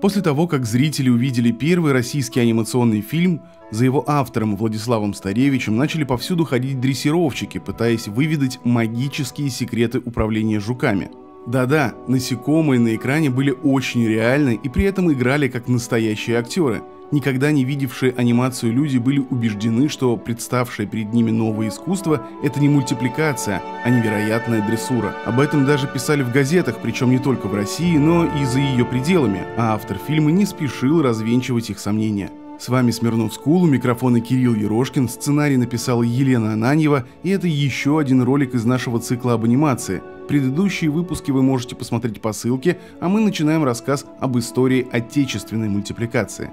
После того, как зрители увидели первый российский анимационный фильм, за его автором Владиславом Старевичем начали повсюду ходить дрессировщики, пытаясь выведать магические секреты управления жуками. Да-да, насекомые на экране были очень реальны и при этом играли как настоящие актеры – Никогда не видевшие анимацию люди были убеждены, что представшее перед ними новое искусство – это не мультипликация, а невероятная дрессура. Об этом даже писали в газетах, причем не только в России, но и за ее пределами, а автор фильма не спешил развенчивать их сомнения. С вами Smirnov School, у микрофона Кирилл Ерошкин, сценарий написала Елена Ананьева, и это еще один ролик из нашего цикла об анимации. Предыдущие выпуски вы можете посмотреть по ссылке, а мы начинаем рассказ об истории отечественной мультипликации.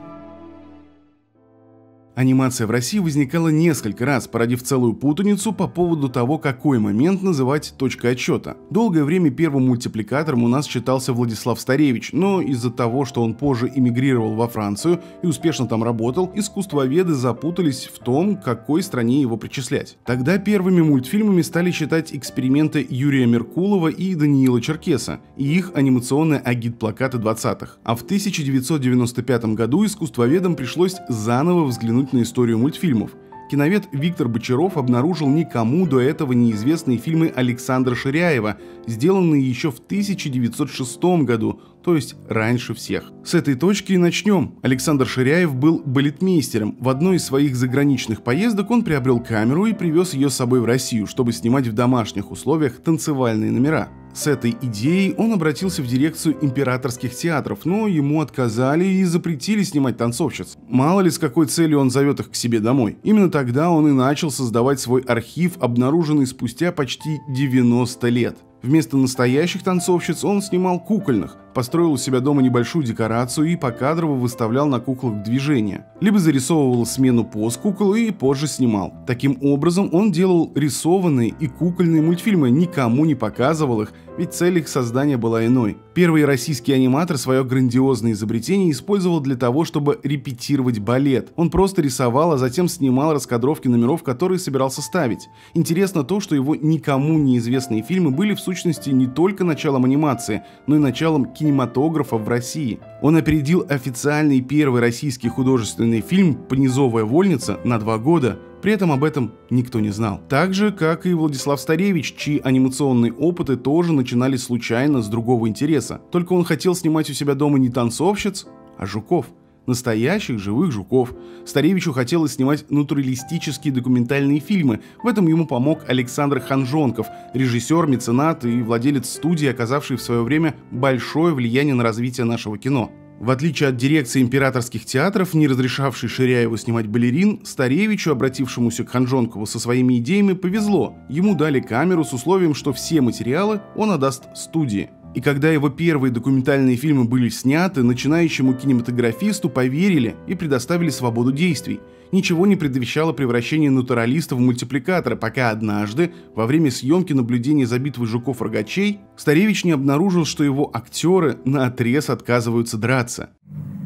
Анимация в России возникала несколько раз, породив целую путаницу по поводу того, какой момент называть точкой отсчета. Долгое время первым мультипликатором у нас считался Владислав Старевич, но из-за того, что он позже эмигрировал во Францию и успешно там работал, искусствоведы запутались в том, какой стране его причислять. Тогда первыми мультфильмами стали считать эксперименты Юрия Меркулова и Даниила Черкеса и их анимационные агит-плакаты 20-х. А в 1995 году искусствоведам пришлось заново взглянуть взглянуть на историю мультфильмов. Киновед Виктор Бочаров обнаружил никому до этого неизвестные фильмы Александра Ширяева, сделанные еще в 1906 году, то есть раньше всех. С этой точки и начнем. Александр Ширяев был балетмейстером. В одной из своих заграничных поездок он приобрел камеру и привез ее с собой в Россию, чтобы снимать в домашних условиях танцевальные номера. С этой идеей он обратился в дирекцию императорских театров, но ему отказали и запретили снимать танцовщиц. Мало ли с какой целью он зовет их к себе домой. Именно тогда он и начал создавать свой архив, обнаруженный спустя почти 90 лет. Вместо настоящих танцовщиц он снимал кукольных, построил у себя дома небольшую декорацию и покадрово выставлял на куклах движения. Либо зарисовывал смену поз кукол и позже снимал. Таким образом он делал рисованные и кукольные мультфильмы, никому не показывал их, ведь цель их создания была иной. Первый российский аниматор свое грандиозное изобретение использовал для того, чтобы репетировать балет. Он просто рисовал, а затем снимал раскадровки номеров, которые собирался ставить. Интересно то, что его никому неизвестные фильмы были в сущности не только началом анимации, но и началом кинематографа в России. Он опередил официальный первый российский художественный фильм «Понизовая вольница» на два года, при этом об этом никто не знал. Так же, как и Владислав Старевич, чьи анимационные опыты тоже начинались случайно с другого интереса. Только он хотел снимать у себя дома не танцовщиц, а жуков. Настоящих живых жуков. Старевичу хотелось снимать натуралистические документальные фильмы. В этом ему помог Александр Ханжонков, режиссер, меценат и владелец студии, оказавший в свое время большое влияние на развитие нашего кино. В отличие от дирекции императорских театров, не разрешавшей Ширяеву снимать балерин, Старевичу, обратившемуся к Ханжонкову со своими идеями, повезло. Ему дали камеру с условием, что все материалы он отдаст студии. И когда его первые документальные фильмы были сняты, начинающему кинематографисту поверили и предоставили свободу действий. Ничего не предвещало превращение натуралиста в мультипликатора, пока однажды, во время съемки наблюдения за битвой жуков-рогачей, Старевич не обнаружил, что его актеры на отрез отказываются драться.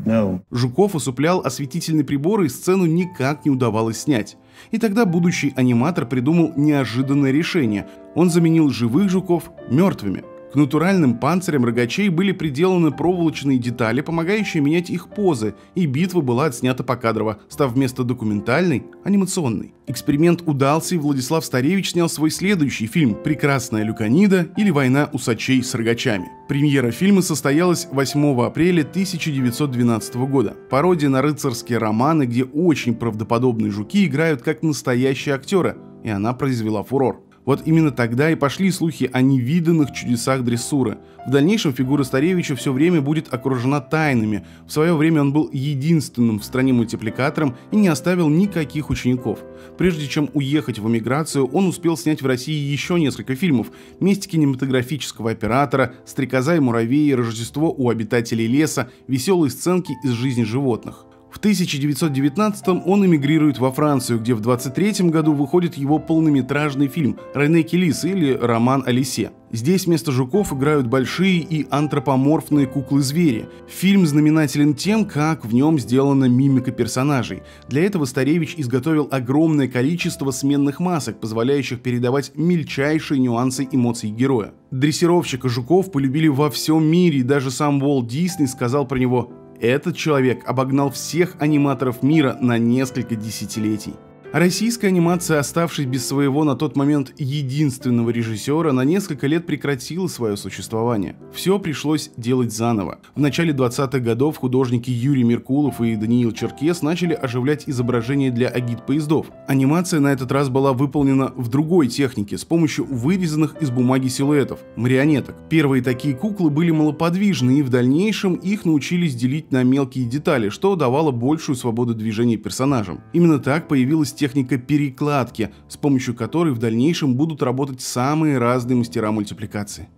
No. Жуков усыплял осветительный прибор и сцену никак не удавалось снять. И тогда будущий аниматор придумал неожиданное решение. Он заменил живых жуков мертвыми. К натуральным панцирям рогачей были приделаны проволочные детали, помогающие менять их позы, и битва была отснята покадрово, став вместо документальной – анимационной. Эксперимент удался, и Владислав Старевич снял свой следующий фильм «Прекрасная Люканида» или «Война усачей с рогачами». Премьера фильма состоялась 8 апреля 1912 года. Пародия на рыцарские романы, где очень правдоподобные жуки играют как настоящие актеры, и она произвела фурор. Вот именно тогда и пошли слухи о невиданных чудесах дрессуры. В дальнейшем фигура Старевича все время будет окружена тайнами. В свое время он был единственным в стране мультипликатором и не оставил никаких учеников. Прежде чем уехать в эмиграцию, он успел снять в России еще несколько фильмов «Месть кинематографического оператора», «Стрекоза и муравей», «Рождество у обитателей леса», «Веселые сценки из жизни животных». В 1919 он эмигрирует во Францию, где в 23 году выходит его полнометражный фильм «Рене Келис» или «Роман о лисе». Здесь вместо жуков играют большие и антропоморфные куклы-звери. Фильм знаменателен тем, как в нем сделана мимика персонажей. Для этого Старевич изготовил огромное количество сменных масок, позволяющих передавать мельчайшие нюансы эмоций героя. Дрессировщика жуков полюбили во всем мире, и даже сам Уолт Дисней сказал про него Этот человек обогнал всех аниматоров мира на несколько десятилетий. Российская анимация, оставшись без своего на тот момент единственного режиссера, на несколько лет прекратила свое существование. Все пришлось делать заново. В начале 20-х годов художники Юрий Меркулов и Даниил Черкес начали оживлять изображения для агит-поездов. Анимация на этот раз была выполнена в другой технике, с помощью вырезанных из бумаги силуэтов – марионеток. Первые такие куклы были малоподвижны, и в дальнейшем их научились делить на мелкие детали, что давало большую свободу движения персонажам. Именно так появилась техника перекладки, с помощью которой в дальнейшем будут работать самые разные мастера мультипликации.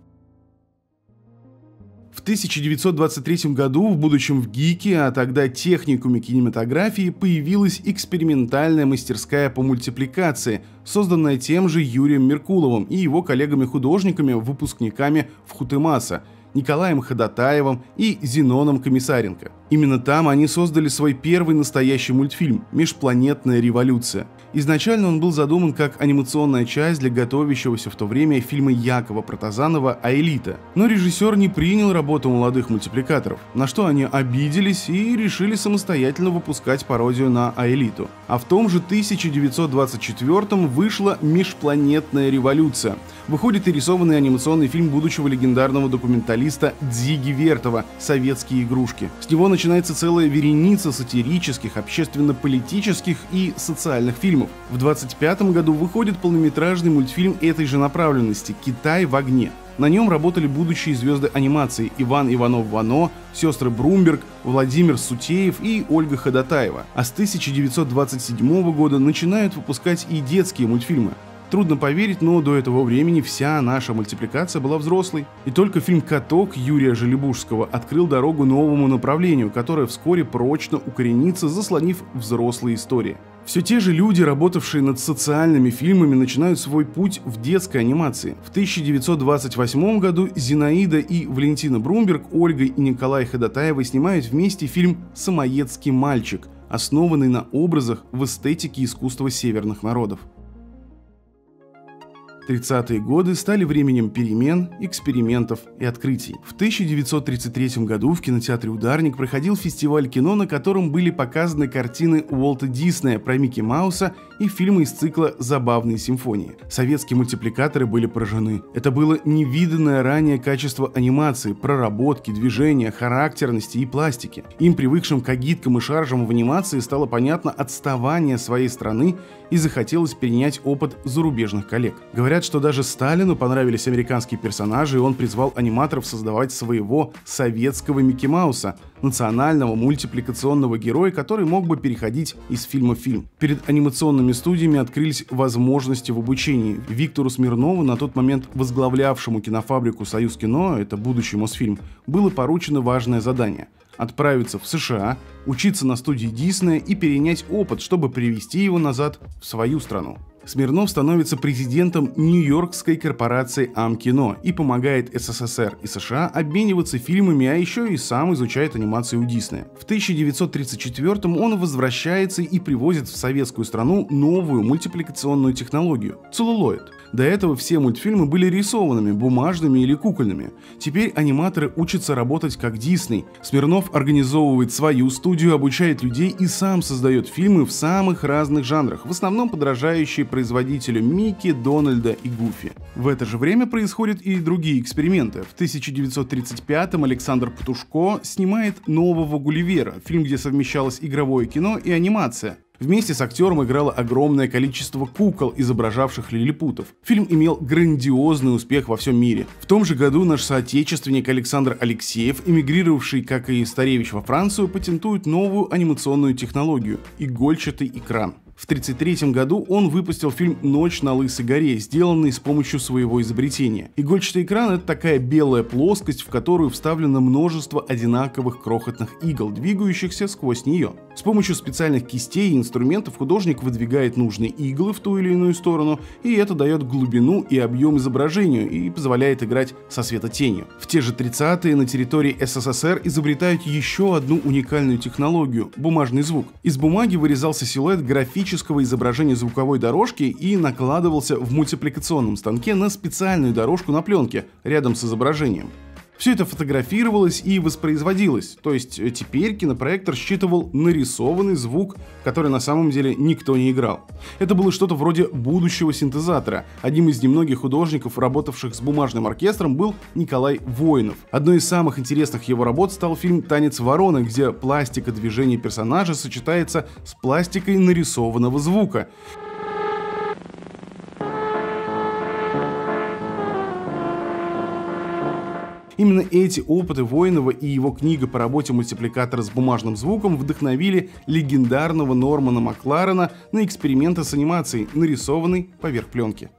В 1923 году в будущем в ГИКе, а тогда техникуме кинематографии, появилась экспериментальная мастерская по мультипликации, созданная тем же Юрием Меркуловым и его коллегами-художниками, выпускниками в Хутемаса, Николаем Ходатаевым и Зеноном Комиссаренко. Именно там они создали свой первый настоящий мультфильм «Межпланетная революция». Изначально он был задуман как анимационная часть для готовящегося в то время фильма Якова Протазанова «Аэлита». Но режиссер не принял работу молодых мультипликаторов, на что они обиделись и решили самостоятельно выпускать пародию на «Аэлиту». А в том же 1924 вышла «Межпланетная революция». Выходит и рисованный анимационный фильм будущего легендарного документалиста Дзиги Вертова «Советские игрушки». С него начинается целая вереница сатирических, общественно-политических и социальных фильмов фильмов. В 25 году выходит полнометражный мультфильм этой же направленности «Китай в огне». На нем работали будущие звезды анимации Иван Иванов-Вано, сестры Брумберг, Владимир Сутеев и Ольга Ходатаева. А с 1927 года начинают выпускать и детские мультфильмы. Трудно поверить, но до этого времени вся наша мультипликация была взрослой. И только фильм «Каток» Юрия Желебужского открыл дорогу новому направлению, которое вскоре прочно укоренится, заслонив взрослые истории. Все те же люди, работавшие над социальными фильмами, начинают свой путь в детской анимации. В 1928 году Зинаида и Валентина Брумберг, Ольга и Николай Ходатаевы снимают вместе фильм «Самоедский мальчик», основанный на образах в эстетике искусства северных народов. 30-е годы стали временем перемен, экспериментов и открытий. В 1933 году в кинотеатре «Ударник» проходил фестиваль кино, на котором были показаны картины Уолта Диснея про Микки Мауса и фильмы из цикла «Забавные симфонии». Советские мультипликаторы были поражены. Это было невиданное ранее качество анимации, проработки, движения, характерности и пластики. Им, привыкшим к агиткам и шаржам в анимации, стало понятно отставание своей страны и захотелось перенять опыт зарубежных коллег. Говорят, что даже Сталину понравились американские персонажи, и он призвал аниматоров создавать своего советского Микки Мауса, национального мультипликационного героя, который мог бы переходить из фильма в фильм. Перед анимационными студиями открылись возможности в обучении. Виктору Смирнову, на тот момент возглавлявшему кинофабрику «Союз кино», это будущий Мосфильм, было поручено важное задание – отправиться в США, учиться на студии Диснея и перенять опыт, чтобы привести его назад в свою страну. Смирнов становится президентом Нью-Йоркской корпорации Амкино и помогает СССР и США обмениваться фильмами, а еще и сам изучает анимацию у Диснея. В 1934 он возвращается и привозит в советскую страну новую мультипликационную технологию – целлулоид. До этого все мультфильмы были рисованными, бумажными или кукольными. Теперь аниматоры учатся работать как Дисней. Смирнов организовывает свою студию, обучает людей и сам создает фильмы в самых разных жанрах, в основном подражающие производителю Микки, Дональда и Гуфи. В это же время происходят и другие эксперименты. В 1935-м Александр Патушко снимает «Нового Гулливера», фильм, где совмещалось игровое кино и анимация. Вместе с актером играло огромное количество кукол, изображавших лилипутов. Фильм имел грандиозный успех во всем мире. В том же году наш соотечественник Александр Алексеев, эмигрировавший, как и Старевич во Францию, патентует новую анимационную технологию – игольчатый экран. В 1933 году он выпустил фильм «Ночь на Лысой горе», сделанный с помощью своего изобретения. Игольчатый экран — это такая белая плоскость, в которую вставлено множество одинаковых крохотных игл, двигающихся сквозь нее. С помощью специальных кистей и инструментов художник выдвигает нужные иглы в ту или иную сторону, и это дает глубину и объем изображению и позволяет играть со светотенью. В те же 30-е на территории СССР изобретают еще одну уникальную технологию — бумажный звук. Из бумаги вырезался силуэт графического графического изображения звуковой дорожки и накладывался в мультипликационном станке на специальную дорожку на пленке рядом с изображением. Все это фотографировалось и воспроизводилось, то есть э, теперь кинопроектор считывал нарисованный звук, который на самом деле никто не играл. Это было что-то вроде будущего синтезатора. Одним из немногих художников, работавших с бумажным оркестром, был Николай Воинов. Одной из самых интересных его работ стал фильм «Танец вороны», где пластика движения персонажа сочетается с пластикой нарисованного звука. Именно эти опыты Воинова и его книга по работе мультипликатора с бумажным звуком вдохновили легендарного Нормана Макларена на эксперименты с анимацией, нарисованной поверх пленки.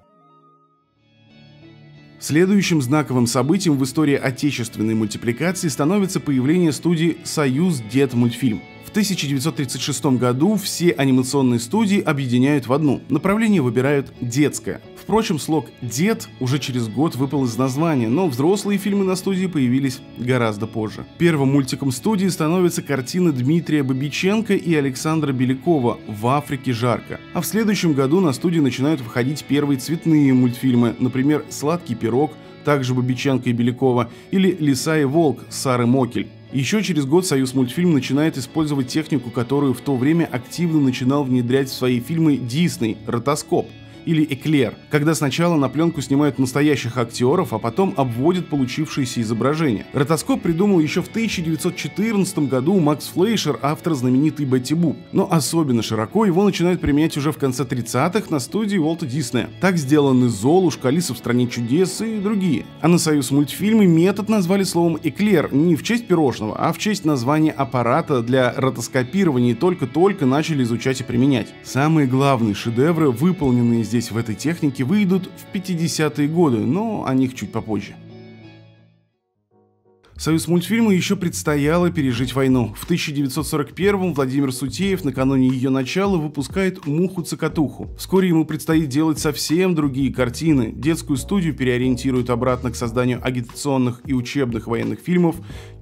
Следующим знаковым событием в истории отечественной мультипликации становится появление студии «Союз Дед Мультфильм». В 1936 году все анимационные студии объединяют в одну. Направление выбирают детское. Впрочем, слог «дед» уже через год выпал из названия, но взрослые фильмы на студии появились гораздо позже. Первым мультиком студии становится картина Дмитрия Бабиченко и Александра Белякова «В Африке жарко». А в следующем году на студии начинают выходить первые цветные мультфильмы, например, «Сладкий пирог», также Бабиченко и Белякова, или «Лиса и волк» Сары Мокель. Еще через год Союз мультфильм начинает использовать технику, которую в то время активно начинал внедрять в свои фильмы Дисней – ротоскоп – или эклер, когда сначала на пленку снимают настоящих актеров, а потом обводят получившиеся изображения. Ротоскоп придумал еще в 1914 году Макс Флейшер, автор знаменитой Бетти Бу. Но особенно широко его начинают применять уже в конце 30-х на студии Уолта Диснея. Так сделаны Золушка, Алиса в стране чудес и другие. А на союз мультфильмы метод назвали словом эклер не в честь пирожного, а в честь названия аппарата для ротоскопирования и только-только начали изучать и применять. Самые главные шедевры, выполненные здесь здесь в этой технике выйдут в 50-е годы, но о них чуть попозже. Союз мультфильма еще предстояло пережить войну. В 1941-м Владимир Сутеев накануне ее начала выпускает «Муху-цокотуху». Вскоре ему предстоит делать совсем другие картины. Детскую студию переориентируют обратно к созданию агитационных и учебных военных фильмов.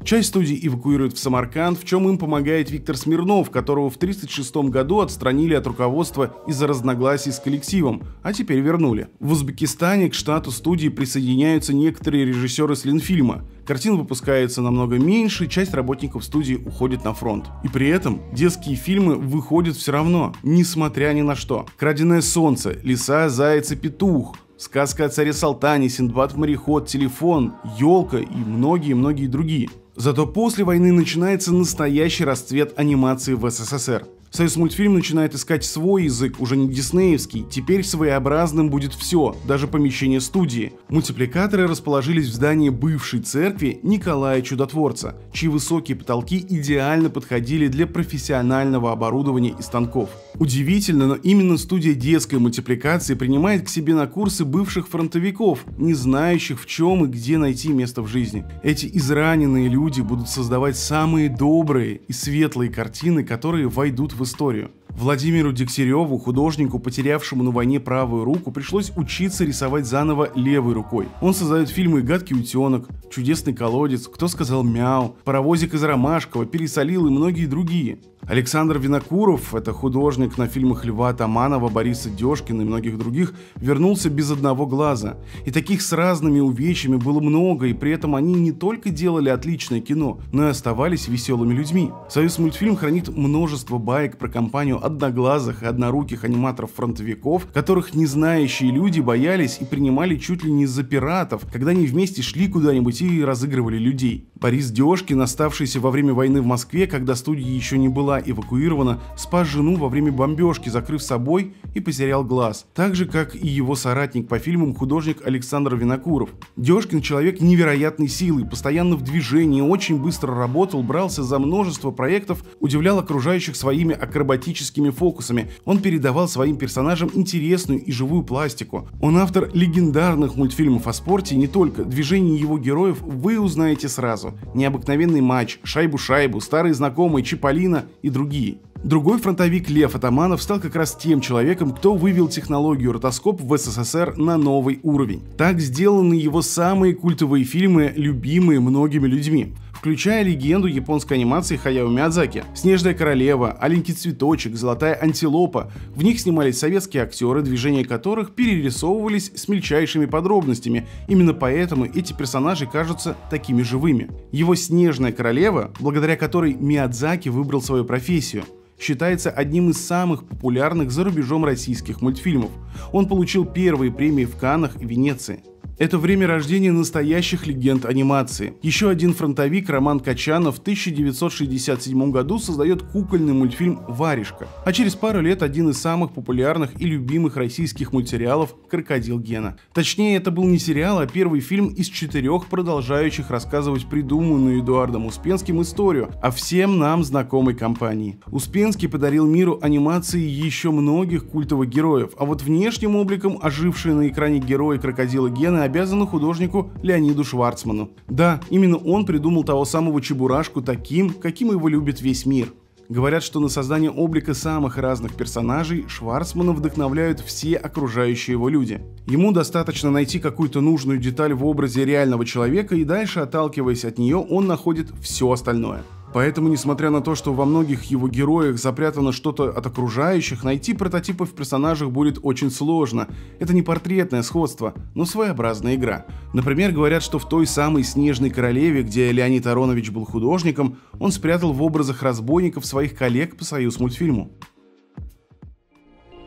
Часть студии эвакуируют в Самарканд, в чем им помогает Виктор Смирнов, которого в 1936 году отстранили от руководства из-за разногласий с коллективом, а теперь вернули. В Узбекистане к штату студии присоединяются некоторые режиссеры с Ленфильма. Картин выпускается намного меньше, часть работников студии уходит на фронт. И при этом детские фильмы выходят все равно, несмотря ни на что. «Краденое солнце», «Лиса, заяц и петух», Сказка о царе Салтане, Синдбад-мореход, Телефон, Елка и многие-многие другие. Зато после войны начинается настоящий расцвет анимации в СССР. Союз мультфильм начинает искать свой язык, уже не диснеевский. Теперь своеобразным будет все, даже помещение студии. Мультипликаторы расположились в здании бывшей церкви Николая Чудотворца, чьи высокие потолки идеально подходили для профессионального оборудования и станков. Удивительно, но именно студия детской мультипликации принимает к себе на курсы бывших фронтовиков, не знающих в чем и где найти место в жизни. Эти израненные люди будут создавать самые добрые и светлые картины, которые войдут в историю. Владимиру Дегтяреву, художнику, потерявшему на войне правую руку, пришлось учиться рисовать заново левой рукой. Он создает фильмы «Гадкий утенок», «Чудесный колодец», «Кто сказал мяу», «Паровозик из Ромашкова», «Пересолил» и многие другие. Александр Винокуров, это художник на фильмах Льва Таманова, Бориса Дежкина и многих других, вернулся без одного глаза. И таких с разными увечьями было много, и при этом они не только делали отличное кино, но и оставались веселыми людьми. Союз мультфильм хранит множество баек про компанию одноглазых и одноруких аниматоров-фронтовиков, которых незнающие люди боялись и принимали чуть ли не за пиратов, когда они вместе шли куда-нибудь и разыгрывали людей. Борис Дёшкин, оставшийся во время войны в Москве, когда студия еще не была эвакуирована, спас жену во время бомбежки, закрыв собой и потерял глаз. Так же, как и его соратник по фильмам художник Александр Винокуров. Дёшкин человек невероятной силы, постоянно в движении, очень быстро работал, брался за множество проектов, удивлял окружающих своими акробатическими фокусами. Он передавал своим персонажам интересную и живую пластику. Он автор легендарных мультфильмов о спорте не только. Движения его героев вы узнаете сразу. Необыкновенный матч, шайбу-шайбу, старые знакомые, Чиполлино и другие. Другой фронтовик Лев Атаманов стал как раз тем человеком, кто вывел технологию ротоскоп в СССР на новый уровень. Так сделаны его самые культовые фильмы, любимые многими людьми включая легенду японской анимации Хаяо Миядзаки. «Снежная королева», «Аленький цветочек», «Золотая антилопа». В них снимались советские актеры, движения которых перерисовывались с мельчайшими подробностями. Именно поэтому эти персонажи кажутся такими живыми. Его «Снежная королева», благодаря которой Миядзаки выбрал свою профессию – считается одним из самых популярных за рубежом российских мультфильмов. Он получил первые премии в Каннах и Венеции. Это время рождения настоящих легенд анимации. Еще один фронтовик Роман Качанов в 1967 году создает кукольный мультфильм «Варежка». А через пару лет один из самых популярных и любимых российских мультсериалов «Крокодил Гена». Точнее, это был не сериал, а первый фильм из четырех продолжающих рассказывать придуманную Эдуардом Успенским историю о всем нам знакомой компании. Успенский подарил миру анимации еще многих культовых героев, а вот внешним обликом ожившие на экране герои Крокодила Гена обязаны художнику Леониду Шварцману. Да, именно он придумал того самого Чебурашку таким, каким его любит весь мир. Говорят, что на создание облика самых разных персонажей Шварцмана вдохновляют все окружающие его люди. Ему достаточно найти какую-то нужную деталь в образе реального человека и дальше, отталкиваясь от нее, он находит все остальное. Поэтому, несмотря на то, что во многих его героях запрятано что-то от окружающих, найти прототипы в персонажах будет очень сложно. Это не портретное сходство, но своеобразная игра. Например, говорят, что в той самой «Снежной королеве», где Леонид Аронович был художником, он спрятал в образах разбойников своих коллег по союз мультфильму.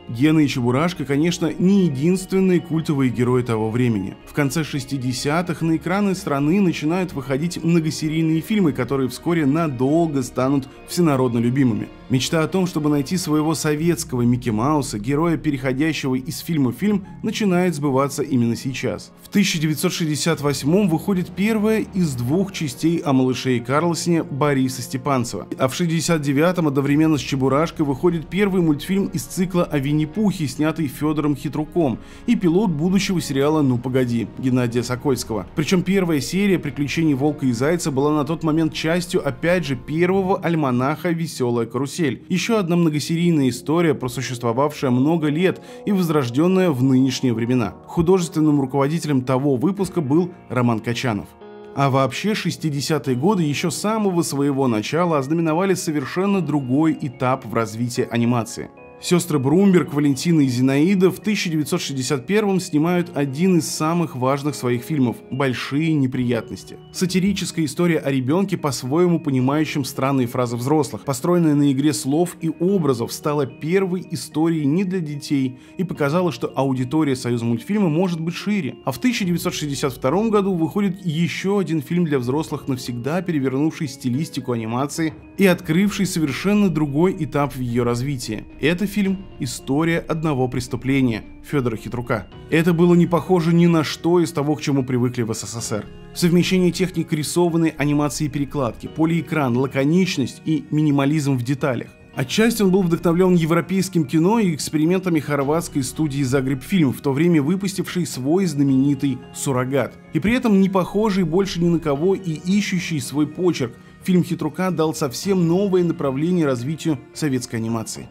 Гена и Чебурашка, конечно, не единственные культовые герои того времени. В конце 60-х на экраны страны начинают выходить многосерийные фильмы, которые вскоре надолго станут всенародно любимыми. Мечта о том, чтобы найти своего советского Микки Мауса, героя, переходящего из фильма в фильм, начинает сбываться именно сейчас. В 1968 выходит первая из двух частей о малыше и Карлсоне Бориса Степанцева. А в 69-м одновременно с Чебурашкой выходит первый мультфильм из цикла о Винни-Пухе, снятый Федором Хитруком, и пилот будущего сериала «Ну погоди» Геннадия Сокольского. Причем первая серия «Приключений Волка и Зайца» была на тот момент частью, опять же, первого альманаха «Веселая карусель». Еще одна многосерийная история, просуществовавшая много лет и возрожденная в нынешние времена. Художественным руководителем того выпуска был Роман Качанов. А вообще 60-е годы еще с самого своего начала ознаменовали совершенно другой этап в развитии анимации – Сестры Брумберг, Валентина и Зинаида в 1961 снимают один из самых важных своих фильмов «Большие неприятности». Сатирическая история о ребенке, по-своему понимающем странные фразы взрослых, построенная на игре слов и образов, стала первой историей не для детей и показала, что аудитория Союза мультфильма может быть шире. А в 1962 году выходит еще один фильм для взрослых, навсегда перевернувший стилистику анимации и открывший совершенно другой этап в ее развитии. Это фильм «История одного преступления» Федора Хитрука. Это было не похоже ни на что из того, к чему привыкли в СССР. Совмещение техник рисованной анимации и перекладки, полиэкран, лаконичность и минимализм в деталях. Отчасти он был вдохновлен европейским кино и экспериментами хорватской студии Загреб Фильм, в то время выпустившей свой знаменитый «Суррогат». И при этом не похожий больше ни на кого и ищущий свой почерк, фильм Хитрука дал совсем новое направление развитию советской анимации.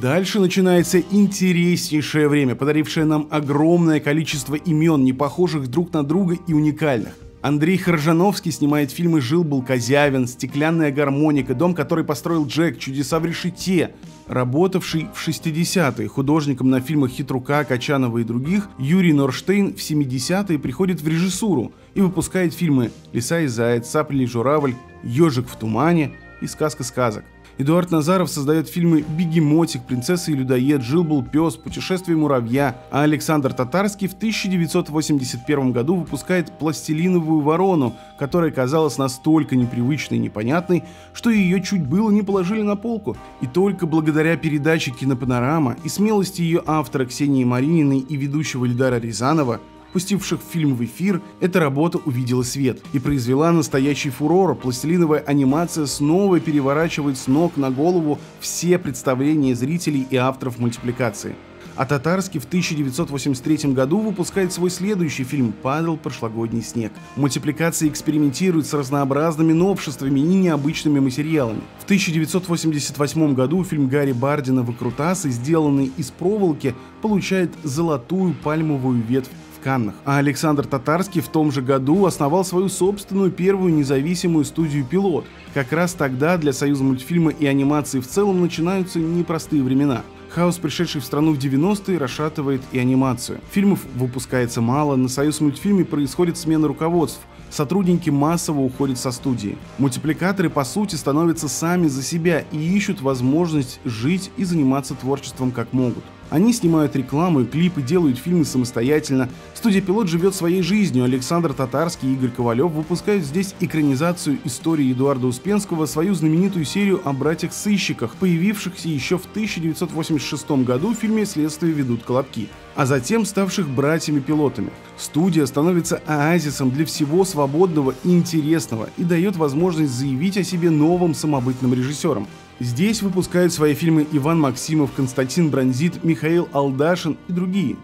Дальше начинается интереснейшее время, подарившее нам огромное количество имен, не похожих друг на друга и уникальных. Андрей Хоржановский снимает фильмы «Жил-был Козявин», «Стеклянная гармоника», «Дом, который построил Джек», «Чудеса в решете». Работавший в 60-е художником на фильмах Хитрука, Качанова и других, Юрий Норштейн в 70-е приходит в режиссуру и выпускает фильмы «Лиса и заяц», «Сапли и журавль», «Ежик в тумане» и «Сказка сказок». Эдуард Назаров создает фильмы «Бегемотик», «Принцесса и людоед», «Жил-был пес», «Путешествие муравья», а Александр Татарский в 1981 году выпускает «Пластилиновую ворону», которая казалась настолько непривычной и непонятной, что ее чуть было не положили на полку. И только благодаря передаче «Кинопанорама» и смелости ее автора Ксении Марининой и ведущего Ильдара Рязанова пустивших фильм в эфир, эта работа увидела свет и произвела настоящий фурор. Пластилиновая анимация снова переворачивает с ног на голову все представления зрителей и авторов мультипликации. А Татарский в 1983 году выпускает свой следующий фильм «Падал прошлогодний снег». Мультипликация экспериментирует с разнообразными новшествами и необычными материалами. В 1988 году фильм Гарри Бардина «Выкрутасы», сделанный из проволоки, получает золотую пальмовую ветвь Каннах. А Александр Татарский в том же году основал свою собственную первую независимую студию «Пилот». Как раз тогда для Союза мультфильма и анимации в целом начинаются непростые времена. Хаос, пришедший в страну в 90-е, расшатывает и анимацию. Фильмов выпускается мало, на Союз мультфильме происходит смена руководств, сотрудники массово уходят со студии. Мультипликаторы, по сути, становятся сами за себя и ищут возможность жить и заниматься творчеством как могут. Они снимают рекламу и клипы, делают фильмы самостоятельно. Студия «Пилот» живет своей жизнью. Александр Татарский и Игорь Ковалев выпускают здесь экранизацию истории Эдуарда Успенского, свою знаменитую серию о братьях-сыщиках, появившихся еще в 1986 году в фильме «Следствие ведут колобки» а затем ставших братьями-пилотами. Студия становится оазисом для всего свободного и интересного и дает возможность заявить о себе новым самобытным режиссерам. Здесь выпускают свои фильмы Иван Максимов, Константин Бронзит, Михаил Алдашин и другие.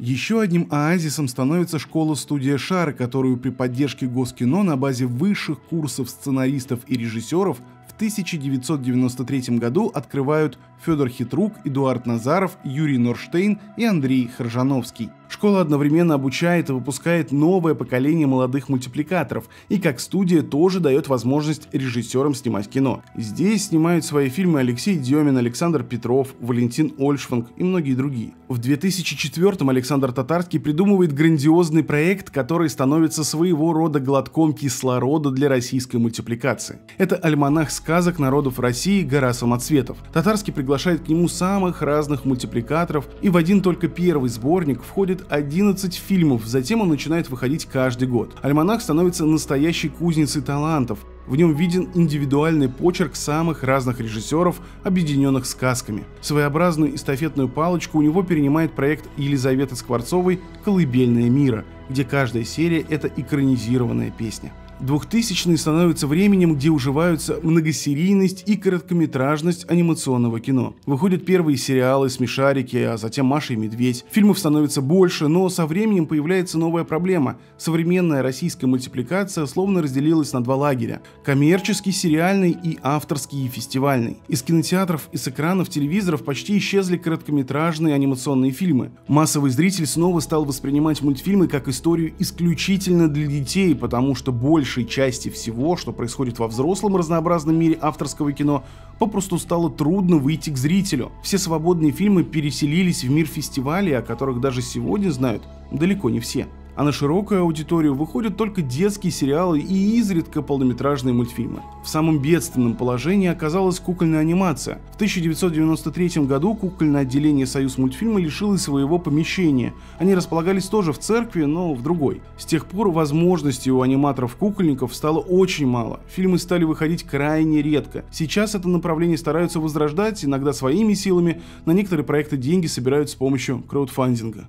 Еще одним оазисом становится школа-студия «Шар», которую при поддержке Госкино на базе высших курсов сценаристов и режиссеров в 1993 году открывают Федор Хитрук, Эдуард Назаров, Юрий Норштейн и Андрей Харжановский. Школа одновременно обучает и выпускает новое поколение молодых мультипликаторов, и как студия тоже дает возможность режиссерам снимать кино. Здесь снимают свои фильмы Алексей Демин, Александр Петров, Валентин Ольшванг и многие другие. В 2004-м Александр Татарский придумывает грандиозный проект, который становится своего рода глотком кислорода для российской мультипликации. Это альманах сказок народов России «Гора самоцветов». Татарский приглашает к нему самых разных мультипликаторов, и в один только первый сборник входит 11 фильмов, затем он начинает выходить каждый год. Альманах становится настоящей кузницей талантов, в нем виден индивидуальный почерк самых разных режиссеров, объединенных сказками. Своеобразную эстафетную палочку у него перенимает проект Елизаветы Скворцовой «Колыбельная мира», где каждая серия – это экранизированная песня. 2000-е становятся временем, где уживаются многосерийность и короткометражность анимационного кино. Выходят первые сериалы, смешарики, а затем Маша и Медведь. Фильмов становится больше, но со временем появляется новая проблема. Современная российская мультипликация словно разделилась на два лагеря. Коммерческий, сериальный и авторский и фестивальный. Из кинотеатров и с экранов телевизоров почти исчезли короткометражные анимационные фильмы. Массовый зритель снова стал воспринимать мультфильмы как историю исключительно для детей, потому что больше большей части всего, что происходит во взрослом разнообразном мире авторского кино, попросту стало трудно выйти к зрителю. Все свободные фильмы переселились в мир фестивалей, о которых даже сегодня знают далеко не все а на широкую аудиторию выходят только детские сериалы и изредка полнометражные мультфильмы. В самом бедственном положении оказалась кукольная анимация. В 1993 году кукольное отделение Союз мультфильма лишилось своего помещения. Они располагались тоже в церкви, но в другой. С тех пор возможностей у аниматоров-кукольников стало очень мало. Фильмы стали выходить крайне редко. Сейчас это направление стараются возрождать, иногда своими силами. На некоторые проекты деньги собирают с помощью краудфандинга.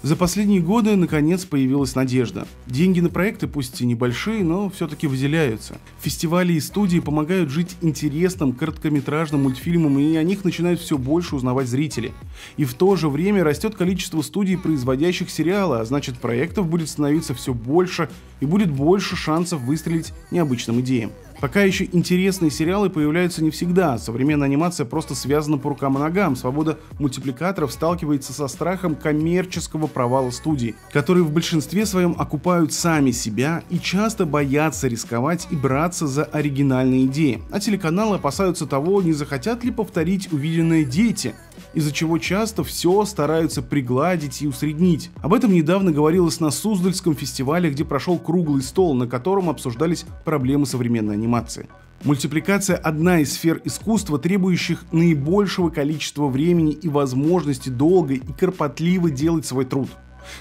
За последние годы, наконец, появилась надежда. Деньги на проекты, пусть и небольшие, но все-таки выделяются. Фестивали и студии помогают жить интересным короткометражным мультфильмам, и о них начинают все больше узнавать зрители. И в то же время растет количество студий, производящих сериалы, а значит проектов будет становиться все больше и будет больше шансов выстрелить необычным идеям. Пока еще интересные сериалы появляются не всегда, современная анимация просто связана по рукам и ногам, свобода мультипликаторов сталкивается со страхом коммерческого провала студий, которые в большинстве своем окупают сами себя и часто боятся рисковать и браться за оригинальные идеи, а телеканалы опасаются того, не захотят ли повторить увиденное дети, из-за чего часто все стараются пригладить и усреднить. Об этом недавно говорилось на Суздальском фестивале, где прошел круглый стол, на котором обсуждались проблемы современной анимации. Мультипликация – одна из сфер искусства, требующих наибольшего количества времени и возможности долго и кропотливо делать свой труд.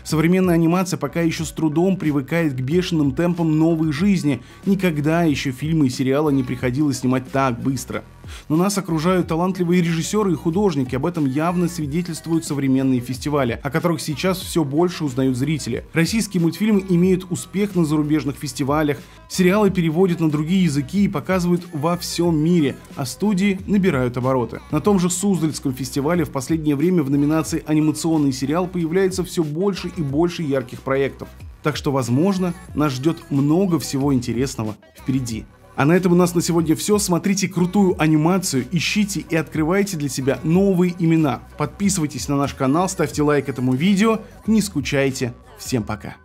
Современная анимация пока еще с трудом привыкает к бешеным темпам новой жизни. Никогда еще фильмы и сериалы не приходилось снимать так быстро – но нас окружают талантливые режиссеры и художники, об этом явно свидетельствуют современные фестивали, о которых сейчас все больше узнают зрители. Российские мультфильмы имеют успех на зарубежных фестивалях, сериалы переводят на другие языки и показывают во всем мире, а студии набирают обороты. На том же Суздальском фестивале в последнее время в номинации «Анимационный сериал» появляется все больше и больше ярких проектов. Так что, возможно, нас ждет много всего интересного впереди. А на этом у нас на сегодня все. Смотрите крутую анимацию, ищите и открывайте для себя новые имена. Подписывайтесь на наш канал, ставьте лайк этому видео, не скучайте. Всем пока.